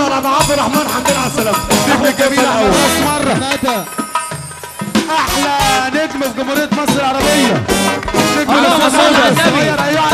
عمر ابو عبد الرحمن حمدين على السلامه النجم الجميل احمد مرة. أحلى نجم في جمهورية مصر العربية. نجم الصغير أيوه.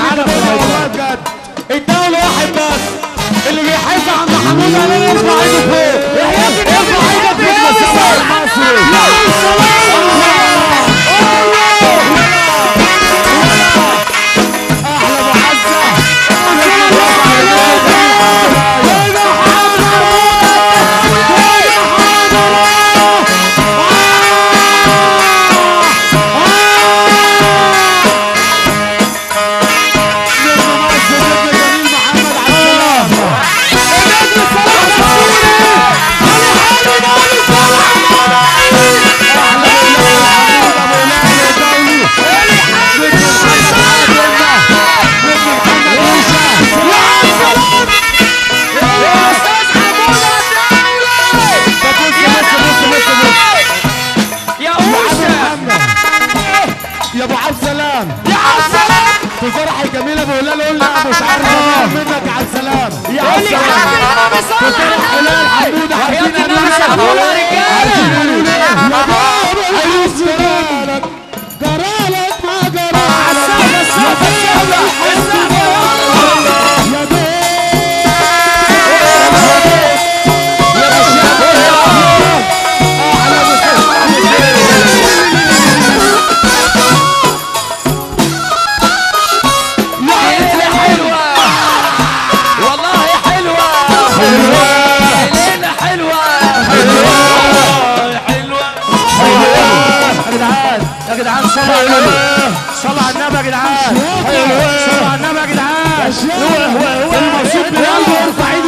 جميلة بقول لها قول مش عارف منك على السلام. يا سلام كنت أنا يا حموده عارفين أنا مش حموده يا رجاله يا جدعان صلوا على النبي. صلوا على النبي يا جدعان. صلوا على النبي يا جدعان. المقصود بالقلب ارفع إيدك